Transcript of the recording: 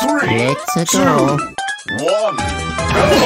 three, Let's two, go. one, go!